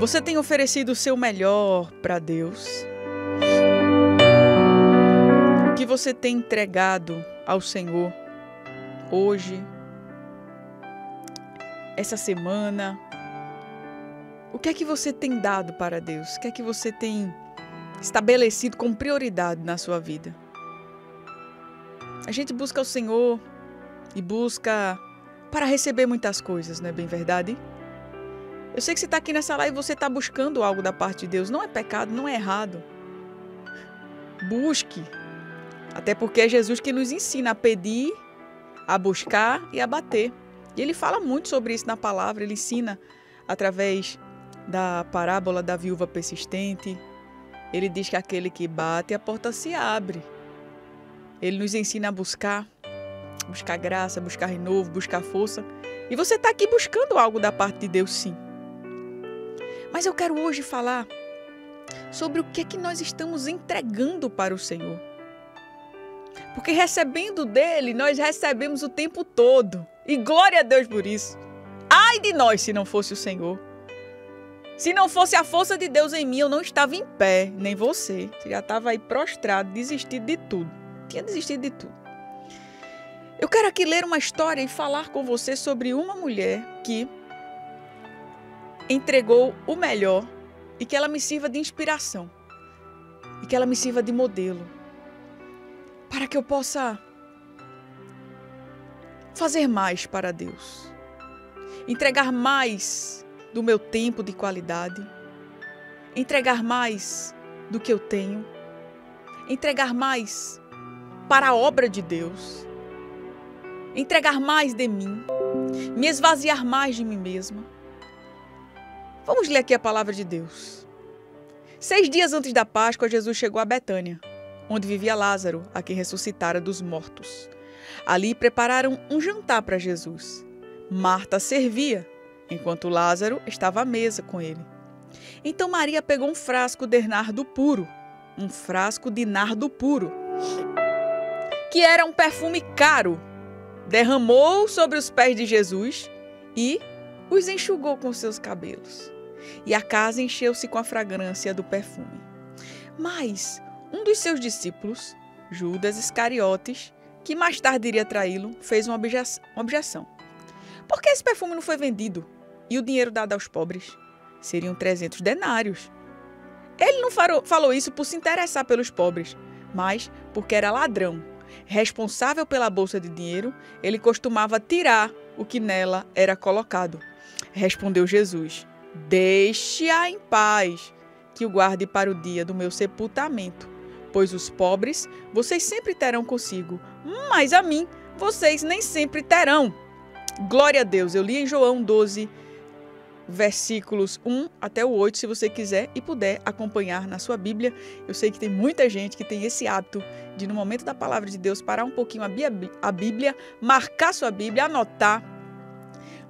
Você tem oferecido o seu melhor para Deus? O que você tem entregado ao Senhor hoje, essa semana? O que é que você tem dado para Deus? O que é que você tem estabelecido como prioridade na sua vida? A gente busca o Senhor e busca para receber muitas coisas, não é bem verdade? Eu sei que você está aqui nessa live e você está buscando algo da parte de Deus. Não é pecado, não é errado. Busque. Até porque é Jesus que nos ensina a pedir, a buscar e a bater. E ele fala muito sobre isso na palavra. Ele ensina através da parábola da viúva persistente. Ele diz que aquele que bate, a porta se abre. Ele nos ensina a buscar, buscar graça, buscar renovo, buscar força. E você está aqui buscando algo da parte de Deus, sim. Mas eu quero hoje falar sobre o que é que nós estamos entregando para o Senhor. Porque recebendo dele, nós recebemos o tempo todo. E glória a Deus por isso. Ai de nós se não fosse o Senhor. Se não fosse a força de Deus em mim, eu não estava em pé, nem você. Você já estava aí prostrado, desistido de tudo. Tinha desistido de tudo. Eu quero aqui ler uma história e falar com você sobre uma mulher que entregou o melhor e que ela me sirva de inspiração e que ela me sirva de modelo para que eu possa fazer mais para Deus, entregar mais do meu tempo de qualidade, entregar mais do que eu tenho, entregar mais para a obra de Deus, entregar mais de mim, me esvaziar mais de mim mesma Vamos ler aqui a palavra de Deus. Seis dias antes da Páscoa, Jesus chegou a Betânia, onde vivia Lázaro, a quem ressuscitara dos mortos. Ali prepararam um jantar para Jesus. Marta servia, enquanto Lázaro estava à mesa com ele. Então Maria pegou um frasco de nardo puro, um frasco de nardo puro, que era um perfume caro, derramou sobre os pés de Jesus e os enxugou com seus cabelos e a casa encheu-se com a fragrância do perfume. Mas um dos seus discípulos, Judas Iscariotes, que mais tarde iria traí-lo, fez uma objeção. Por que esse perfume não foi vendido e o dinheiro dado aos pobres? Seriam 300 denários. Ele não falou isso por se interessar pelos pobres, mas porque era ladrão. Responsável pela bolsa de dinheiro, ele costumava tirar o que nela era colocado. Respondeu Jesus: Deixe-a em paz, que o guarde para o dia do meu sepultamento. Pois os pobres vocês sempre terão consigo, mas a mim vocês nem sempre terão. Glória a Deus. Eu li em João 12, versículos 1 até o 8, se você quiser e puder acompanhar na sua Bíblia. Eu sei que tem muita gente que tem esse hábito de, no momento da palavra de Deus, parar um pouquinho a Bíblia, marcar sua Bíblia, anotar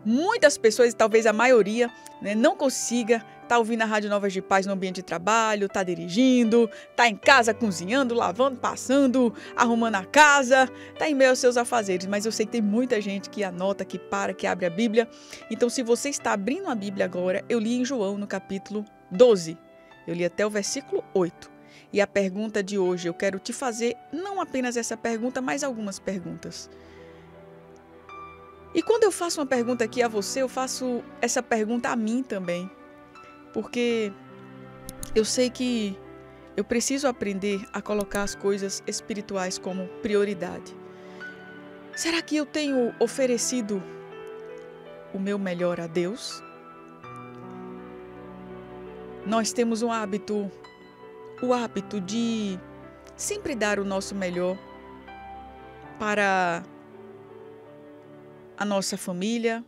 muitas pessoas, talvez a maioria, né, não consiga estar tá ouvindo a Rádio Novas de Paz no ambiente de trabalho, tá dirigindo, tá em casa cozinhando, lavando, passando, arrumando a casa, tá em meio aos seus afazeres. Mas eu sei que tem muita gente que anota, que para, que abre a Bíblia. Então, se você está abrindo a Bíblia agora, eu li em João no capítulo 12. Eu li até o versículo 8. E a pergunta de hoje, eu quero te fazer não apenas essa pergunta, mas algumas perguntas. E quando eu faço uma pergunta aqui a você, eu faço essa pergunta a mim também. Porque eu sei que eu preciso aprender a colocar as coisas espirituais como prioridade. Será que eu tenho oferecido o meu melhor a Deus? Nós temos um hábito, o hábito de sempre dar o nosso melhor para a nossa família,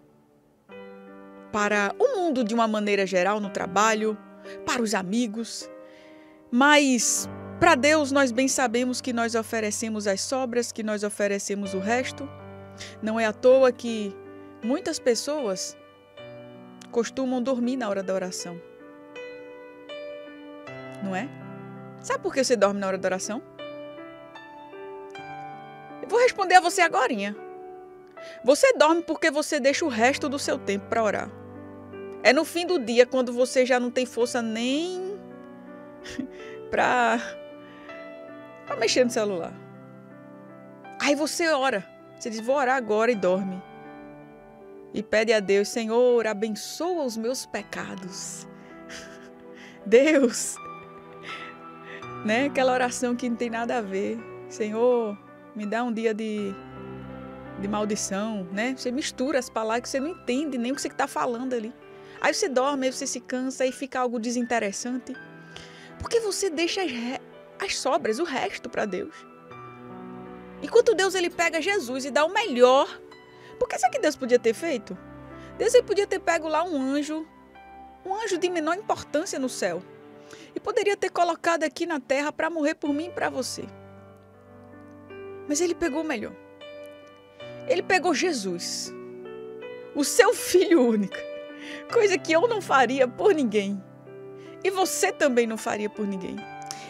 para o mundo de uma maneira geral no trabalho, para os amigos. Mas para Deus nós bem sabemos que nós oferecemos as sobras, que nós oferecemos o resto. Não é à toa que muitas pessoas costumam dormir na hora da oração. Não é? Sabe por que você dorme na hora da oração? Eu vou responder a você agorinha. Você dorme porque você deixa o resto do seu tempo para orar. É no fim do dia, quando você já não tem força nem pra mexer no celular. Aí você ora. Você diz, vou orar agora e dorme. E pede a Deus, Senhor, abençoa os meus pecados. Deus, né? Aquela oração que não tem nada a ver. Senhor, me dá um dia de, de maldição, né? Você mistura as palavras que você não entende nem o que você está falando ali. Aí você dorme, aí você se cansa e fica algo desinteressante. Porque você deixa as, as sobras, o resto para Deus. Enquanto Deus ele pega Jesus e dá o melhor. Porque sabe o que Deus podia ter feito? Deus ele podia ter pego lá um anjo, um anjo de menor importância no céu. E poderia ter colocado aqui na terra para morrer por mim e para você. Mas ele pegou o melhor. Ele pegou Jesus, o seu filho único, coisa que eu não faria por ninguém. E você também não faria por ninguém.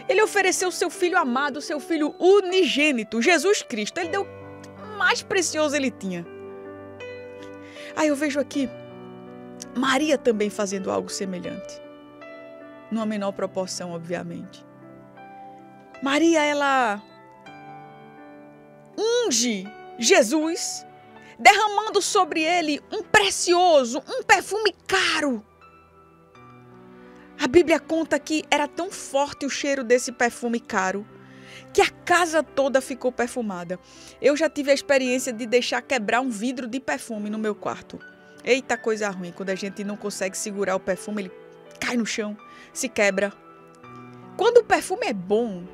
Ele ofereceu o seu filho amado, o seu filho unigênito, Jesus Cristo. Ele deu o mais precioso ele tinha. Aí eu vejo aqui Maria também fazendo algo semelhante. Numa menor proporção, obviamente. Maria, ela unge Jesus, derramando sobre ele um precioso, um perfume caro. A Bíblia conta que era tão forte o cheiro desse perfume caro que a casa toda ficou perfumada. Eu já tive a experiência de deixar quebrar um vidro de perfume no meu quarto. Eita coisa ruim, quando a gente não consegue segurar o perfume, ele cai no chão, se quebra. Quando o perfume é bom,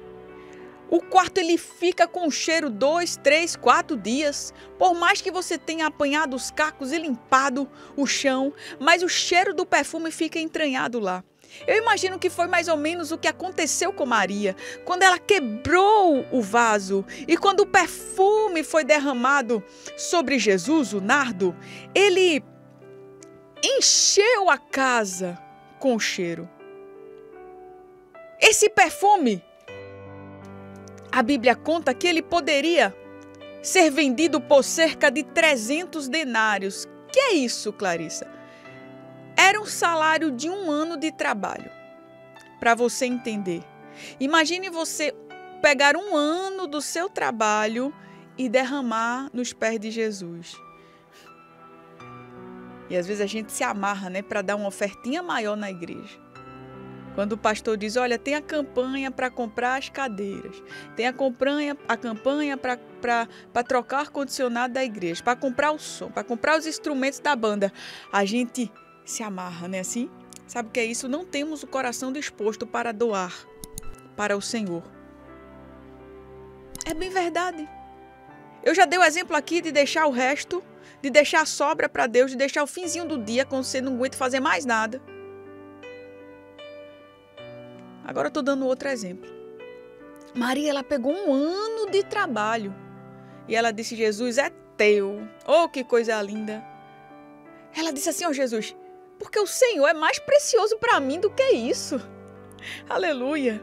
o quarto ele fica com cheiro dois, três, quatro dias. Por mais que você tenha apanhado os cacos e limpado o chão, mas o cheiro do perfume fica entranhado lá. Eu imagino que foi mais ou menos o que aconteceu com Maria, quando ela quebrou o vaso e quando o perfume foi derramado sobre Jesus, o nardo, ele encheu a casa com o cheiro. Esse perfume, a Bíblia conta que ele poderia ser vendido por cerca de 300 denários. Que é isso, Clarissa? Era um salário de um ano de trabalho. Para você entender. Imagine você pegar um ano do seu trabalho e derramar nos pés de Jesus. E às vezes a gente se amarra, né, para dar uma ofertinha maior na igreja. Quando o pastor diz: Olha, tem a campanha para comprar as cadeiras, tem a campanha, a campanha para trocar o ar-condicionado da igreja, para comprar o som, para comprar os instrumentos da banda. A gente se amarra, né? Assim, sabe o que é isso? Não temos o coração disposto para doar para o Senhor. É bem verdade. Eu já dei o exemplo aqui de deixar o resto, de deixar a sobra para Deus, de deixar o finzinho do dia quando você não aguenta fazer mais nada. Agora estou dando outro exemplo. Maria, ela pegou um ano de trabalho e ela disse: Jesus é teu. Oh, que coisa linda. Ela disse assim: Ó oh, Jesus, porque o Senhor é mais precioso para mim do que isso. Aleluia.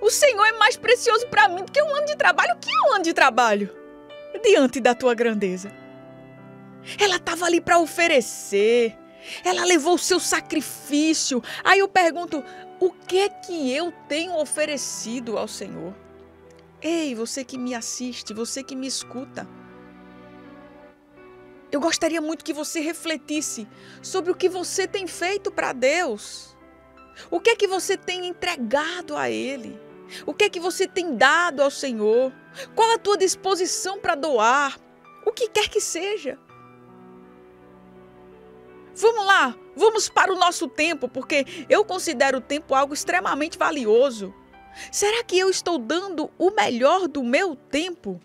O Senhor é mais precioso para mim do que um ano de trabalho. O que é um ano de trabalho? Diante da tua grandeza. Ela estava ali para oferecer. Ela levou o seu sacrifício. Aí eu pergunto: o que é que eu tenho oferecido ao Senhor? Ei, você que me assiste, você que me escuta. Eu gostaria muito que você refletisse sobre o que você tem feito para Deus. O que é que você tem entregado a Ele? O que é que você tem dado ao Senhor? Qual a tua disposição para doar? O que quer que seja. Vamos lá, vamos para o nosso tempo, porque eu considero o tempo algo extremamente valioso. Será que eu estou dando o melhor do meu tempo?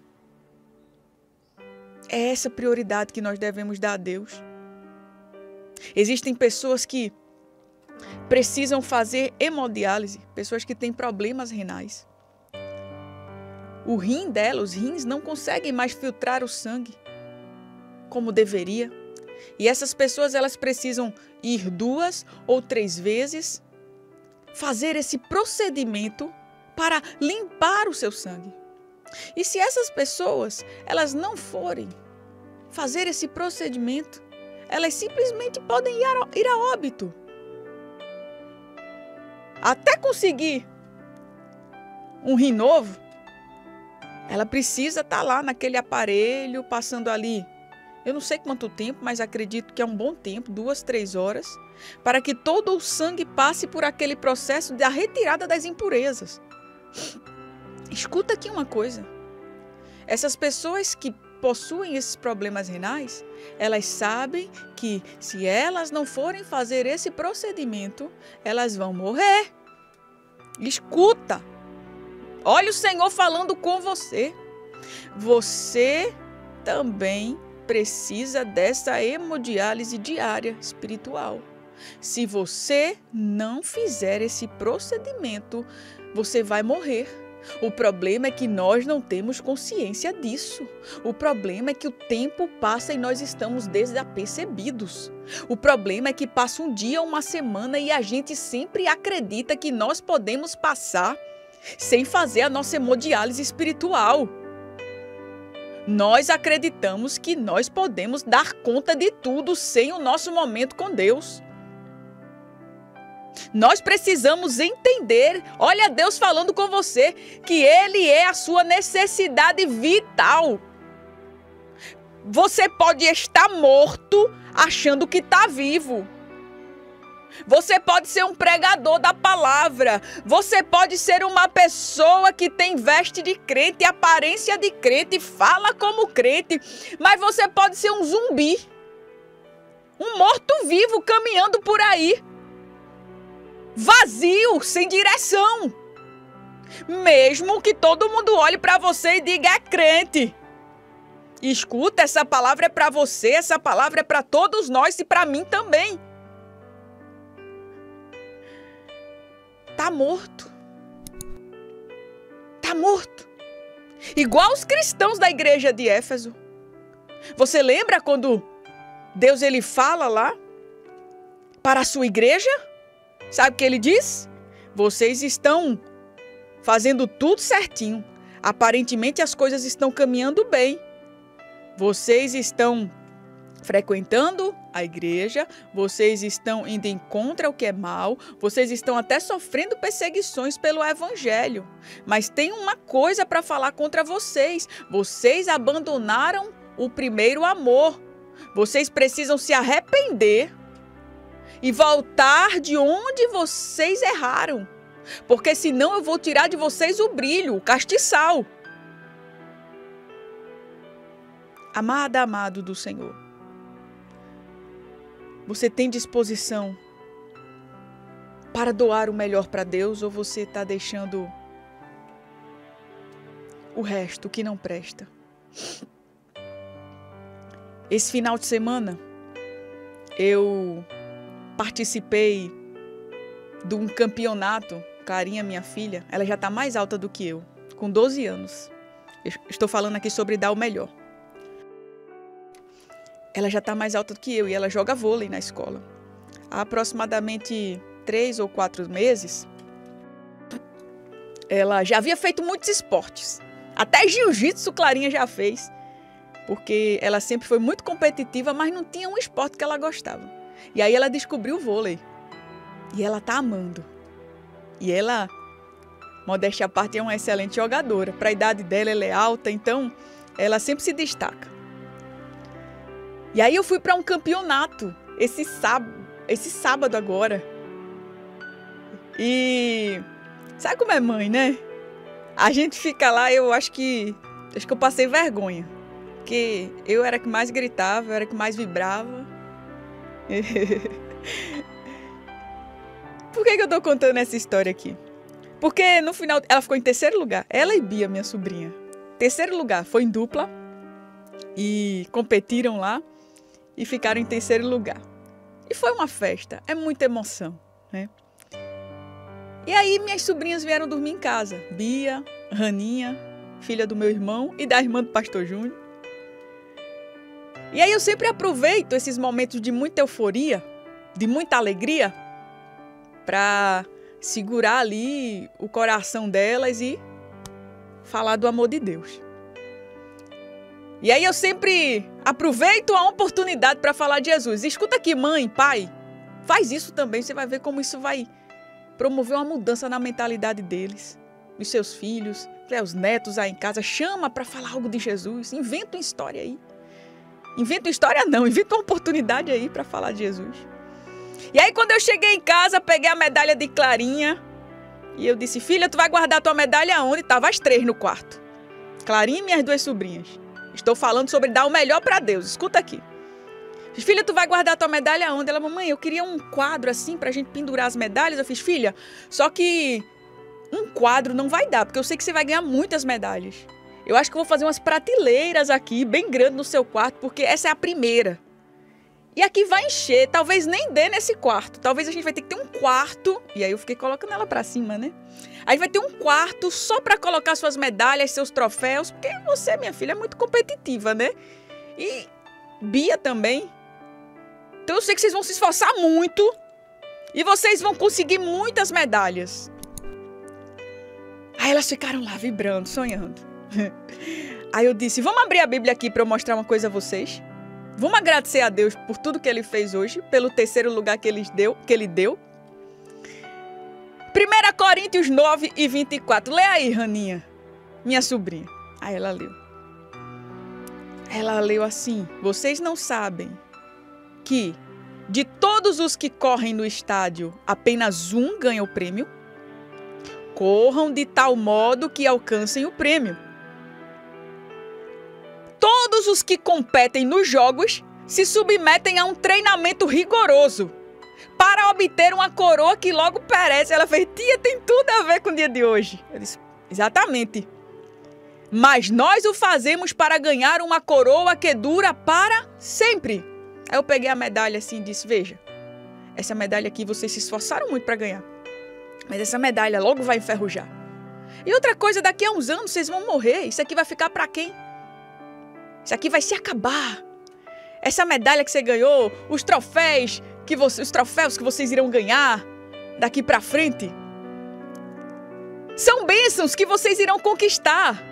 É essa prioridade que nós devemos dar a Deus. Existem pessoas que precisam fazer hemodiálise, pessoas que têm problemas renais. O rim dela, os rins não conseguem mais filtrar o sangue como deveria. E essas pessoas elas precisam ir duas ou três vezes fazer esse procedimento para limpar o seu sangue. E se essas pessoas, elas não forem fazer esse procedimento, elas simplesmente podem ir a, óbito. Até conseguir um rim novo, ela precisa estar tá lá naquele aparelho, passando ali. Eu não sei quanto tempo, mas acredito que é um bom tempo duas, três horas para que todo o sangue passe por aquele processo da retirada das impurezas. Escuta aqui uma coisa. Essas pessoas que possuem esses problemas renais, elas sabem que se elas não forem fazer esse procedimento, elas vão morrer. Escuta. Olha o Senhor falando com você. Você também precisa dessa hemodiálise diária espiritual. Se você não fizer esse procedimento, você vai morrer. O problema é que nós não temos consciência disso. O problema é que o tempo passa e nós estamos desapercebidos. O problema é que passa um dia, uma semana e a gente sempre acredita que nós podemos passar sem fazer a nossa hemodiálise espiritual. Nós acreditamos que nós podemos dar conta de tudo sem o nosso momento com Deus. Nós precisamos entender, olha Deus falando com você, que Ele é a sua necessidade vital. Você pode estar morto achando que está vivo. Você pode ser um pregador da palavra. Você pode ser uma pessoa que tem veste de crente, aparência de crente, fala como crente. Mas você pode ser um zumbi. Um morto-vivo caminhando por aí vazio, sem direção. Mesmo que todo mundo olhe para você e diga é crente. Escuta, essa palavra é para você, essa palavra é para todos nós e para mim também. Tá morto. Tá morto. Igual os cristãos da igreja de Éfeso. Você lembra quando Deus ele fala lá para a sua igreja? Sabe o que ele diz? Vocês estão fazendo tudo certinho. Aparentemente as coisas estão caminhando bem. Vocês estão frequentando a igreja, vocês estão indo em contra o que é mal, vocês estão até sofrendo perseguições pelo evangelho. Mas tem uma coisa para falar contra vocês: vocês abandonaram o primeiro amor. Vocês precisam se arrepender e voltar de onde vocês erraram. Porque senão eu vou tirar de vocês o brilho, o castiçal. Amada, amado do Senhor, você tem disposição para doar o melhor para Deus ou você está deixando o resto que não presta? Esse final de semana eu participei de um campeonato. Carinha, minha filha, ela já está mais alta do que eu, com 12 anos. estou falando aqui sobre dar o melhor. Ela já está mais alta do que eu e ela joga vôlei na escola. Há aproximadamente três ou quatro meses, ela já havia feito muitos esportes. Até jiu-jitsu Clarinha já fez. Porque ela sempre foi muito competitiva, mas não tinha um esporte que ela gostava. E aí ela descobriu o vôlei. E ela tá amando. E ela, modéstia à parte, é uma excelente jogadora. Para a idade dela, ela é alta, então ela sempre se destaca. E aí eu fui para um campeonato esse sábado, esse sábado agora. E sabe como é mãe, né? A gente fica lá, eu acho que acho que eu passei vergonha. Porque eu era que mais gritava, eu era que mais vibrava. Por que, que eu tô contando essa história aqui? Porque no final ela ficou em terceiro lugar. Ela e Bia, minha sobrinha. Terceiro lugar, foi em dupla. E competiram lá e ficaram em terceiro lugar. E foi uma festa, é muita emoção, né? E aí minhas sobrinhas vieram dormir em casa. Bia, Raninha, filha do meu irmão e da irmã do pastor Júnior. E aí eu sempre aproveito esses momentos de muita euforia, de muita alegria, para segurar ali o coração delas e falar do amor de Deus. E aí eu sempre aproveito a oportunidade para falar de Jesus. Escuta aqui, mãe, pai, faz isso também, você vai ver como isso vai promover uma mudança na mentalidade deles, dos seus filhos, os netos aí em casa, chama para falar algo de Jesus, inventa uma história aí. Inventa uma história não, inventa uma oportunidade aí para falar de Jesus. E aí quando eu cheguei em casa, peguei a medalha de Clarinha e eu disse: "Filha, tu vai guardar tua medalha onde?" Tava as três no quarto. Clarinha e minhas duas sobrinhas. Estou falando sobre dar o melhor para Deus. Escuta aqui. Filha, tu vai guardar tua medalha onde? Ela, mamãe, eu queria um quadro assim pra gente pendurar as medalhas. Eu fiz, filha, só que um quadro não vai dar, porque eu sei que você vai ganhar muitas medalhas. Eu acho que eu vou fazer umas prateleiras aqui, bem grandes no seu quarto, porque essa é a primeira. E aqui vai encher, talvez nem dê nesse quarto. Talvez a gente vai ter que ter um quarto. E aí eu fiquei colocando ela para cima, né? Aí vai ter um quarto só para colocar suas medalhas, seus troféus, porque você, minha filha, é muito competitiva, né? E Bia também. Então eu sei que vocês vão se esforçar muito e vocês vão conseguir muitas medalhas. Aí elas ficaram lá vibrando, sonhando. Aí eu disse: "Vamos abrir a Bíblia aqui para eu mostrar uma coisa a vocês?" Vamos agradecer a Deus por tudo que ele fez hoje, pelo terceiro lugar que ele deu. Que ele deu. 1 Coríntios 9 e 24. Lê aí, Raninha, minha sobrinha. Aí ela leu. Ela leu assim: Vocês não sabem que de todos os que correm no estádio, apenas um ganha o prêmio? Corram de tal modo que alcancem o prêmio. Todos os que competem nos jogos se submetem a um treinamento rigoroso para obter uma coroa que logo perece. Ela fez, tia, tem tudo a ver com o dia de hoje. Eu disse, exatamente. Mas nós o fazemos para ganhar uma coroa que dura para sempre. Aí eu peguei a medalha assim e disse, veja, essa medalha aqui vocês se esforçaram muito para ganhar. Mas essa medalha logo vai enferrujar. E outra coisa, daqui a uns anos vocês vão morrer. Isso aqui vai ficar para quem? Isso aqui vai se acabar. Essa medalha que você ganhou, os troféus que você, os troféus que vocês irão ganhar daqui para frente, são bênçãos que vocês irão conquistar.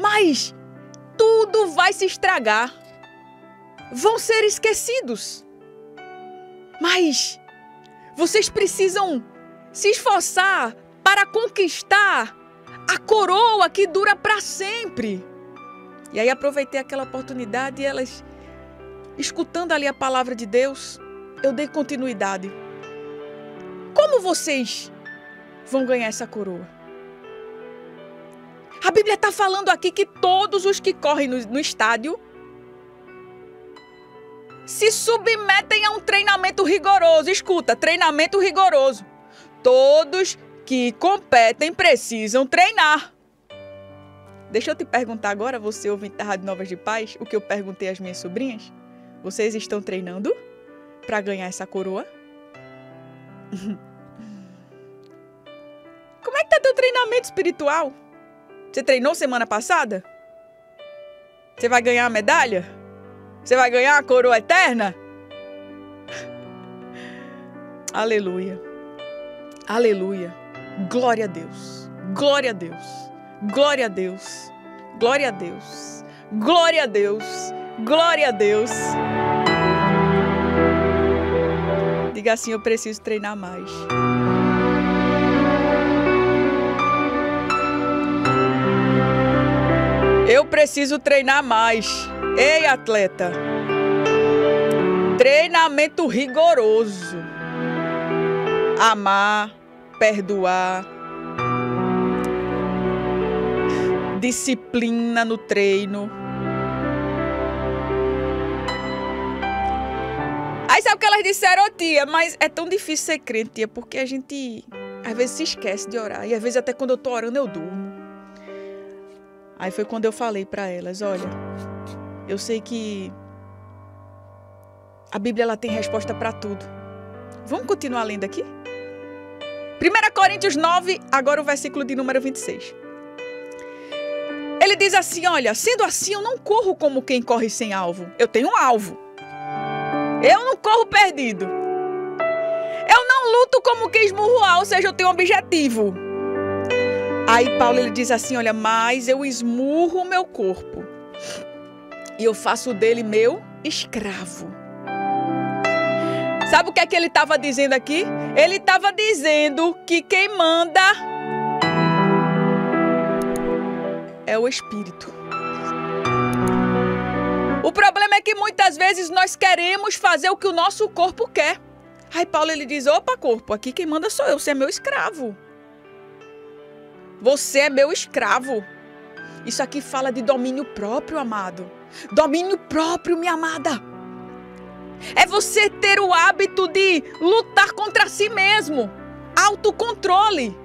Mas tudo vai se estragar. Vão ser esquecidos. Mas vocês precisam se esforçar para conquistar a coroa que dura para sempre. E aí aproveitei aquela oportunidade e elas, escutando ali a palavra de Deus, eu dei continuidade. Como vocês vão ganhar essa coroa? A Bíblia está falando aqui que todos os que correm no, no estádio se submetem a um treinamento rigoroso. Escuta, treinamento rigoroso. Todos que competem precisam treinar. Deixa eu te perguntar agora, você ouvinte da Rádio Novas de Paz, o que eu perguntei às minhas sobrinhas. Vocês estão treinando para ganhar essa coroa? Como é que tá teu treinamento espiritual? Você treinou semana passada? Você vai ganhar a medalha? Você vai ganhar a coroa eterna? Aleluia. Aleluia. Glória a Deus. Glória a Deus. Glória a Deus. Glória a Deus. Glória a Deus. Glória a Deus. Diga assim: eu preciso treinar mais. Eu preciso treinar mais. Ei, atleta. Treinamento rigoroso. Amar, perdoar, disciplina no treino. Aí sabe o que elas disseram, tia? Mas é tão difícil ser crente, tia, porque a gente às vezes se esquece de orar. E às vezes até quando eu tô orando eu durmo. Aí foi quando eu falei para elas, olha, eu sei que a Bíblia ela tem resposta para tudo. Vamos continuar lendo aqui? 1 Coríntios 9, agora o versículo de número 26. Ele diz assim: Olha, sendo assim, eu não corro como quem corre sem alvo. Eu tenho um alvo. Eu não corro perdido. Eu não luto como quem esmurro ou seja, eu tenho um objetivo. Aí Paulo ele diz assim: Olha, mas eu esmurro o meu corpo. e eu faço dele meu escravo. Sabe o que é que ele estava dizendo aqui? Ele estava dizendo que quem manda é o Espírito. O problema é que muitas vezes nós queremos fazer o que o nosso corpo quer. Aí Paulo ele diz: opa, corpo, aqui quem manda sou eu, você é meu escravo. Você é meu escravo. Isso aqui fala de domínio próprio, amado. Domínio próprio, minha amada. É você ter o hábito de lutar contra si mesmo. Autocontrole.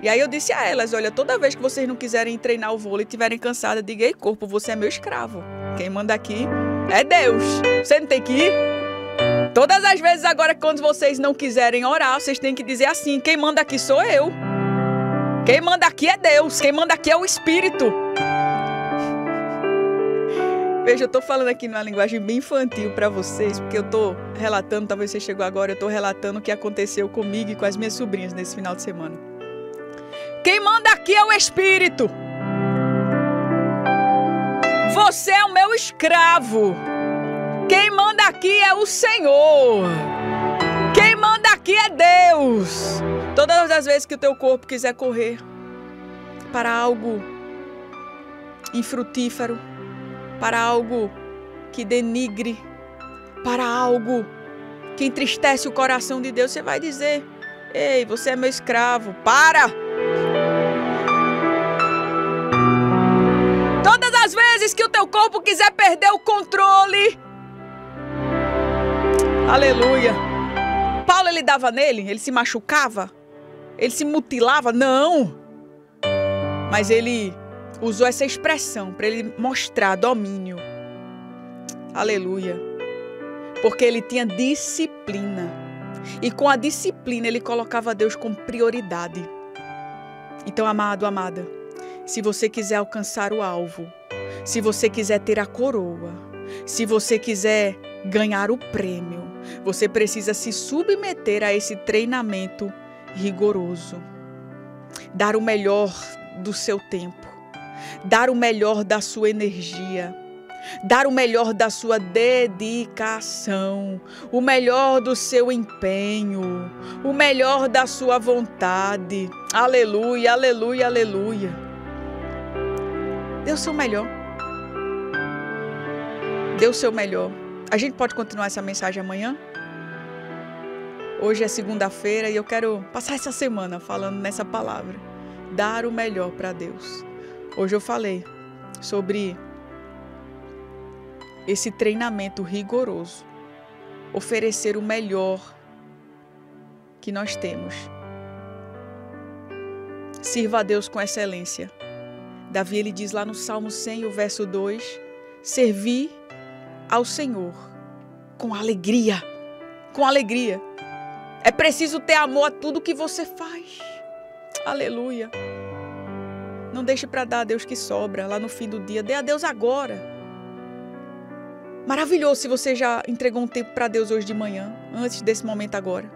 E aí eu disse a elas: olha, toda vez que vocês não quiserem treinar o vôlei e estiverem cansadas, diga: ei, corpo, você é meu escravo. Quem manda aqui é Deus. Você não tem que ir? Todas as vezes agora, quando vocês não quiserem orar, vocês têm que dizer assim: quem manda aqui sou eu. Quem manda aqui é Deus. Quem manda aqui é o Espírito. Veja, eu tô falando aqui numa linguagem bem infantil para vocês, porque eu tô relatando, talvez você chegou agora, eu tô relatando o que aconteceu comigo e com as minhas sobrinhas nesse final de semana. Quem manda aqui é o Espírito. Você é o meu escravo. Quem manda aqui é o Senhor. Quem manda aqui é Deus. Todas as vezes que o teu corpo quiser correr para algo infrutífero, para algo que denigre, para algo que entristece o coração de Deus, você vai dizer: Ei, você é meu escravo, para! Todas as vezes que o teu corpo quiser perder o controle, aleluia. Paulo ele dava nele, ele se machucava, ele se mutilava, não. Mas ele usou essa expressão para ele mostrar domínio. Aleluia. Porque ele tinha disciplina. E com a disciplina ele colocava Deus como prioridade. Então, amado, amada, se você quiser alcançar o alvo, se você quiser ter a coroa, se você quiser ganhar o prêmio, você precisa se submeter a esse treinamento rigoroso. Dar o melhor do seu tempo dar o melhor da sua energia, dar o melhor da sua dedicação, o melhor do seu empenho, o melhor da sua vontade. Aleluia, aleluia, aleluia. Dê o seu melhor. Dê o seu melhor. A gente pode continuar essa mensagem amanhã? Hoje é segunda-feira e eu quero passar essa semana falando nessa palavra. Dar o melhor para Deus. Hoje eu falei sobre esse treinamento rigoroso, oferecer o melhor que nós temos. Sirva a Deus com excelência. Davi ele diz lá no Salmo 100, o verso 2: Servir ao Senhor com alegria. Com alegria. É preciso ter amor a tudo que você faz. Aleluia. Não deixe para dar a Deus que sobra lá no fim do dia. Dê a Deus agora. Maravilhoso se você já entregou um tempo para Deus hoje de manhã, antes desse momento agora.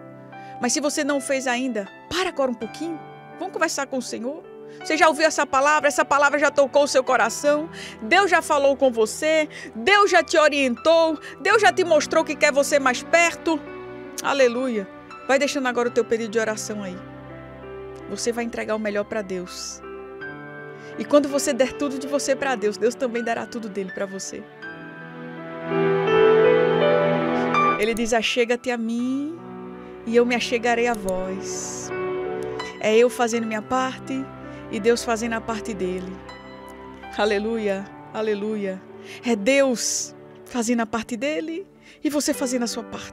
Mas se você não fez ainda, para agora um pouquinho. Vamos conversar com o Senhor. Você já ouviu essa palavra? Essa palavra já tocou o seu coração? Deus já falou com você? Deus já te orientou? Deus já te mostrou que quer você mais perto? Aleluia. Vai deixando agora o teu pedido de oração aí. Você vai entregar o melhor para Deus. E quando você der tudo de você para Deus, Deus também dará tudo dele para você. Ele diz: Achega-te a mim e eu me achegarei a vós. É eu fazendo minha parte e Deus fazendo a parte dele. Aleluia, aleluia. É Deus fazendo a parte dele e você fazendo a sua parte.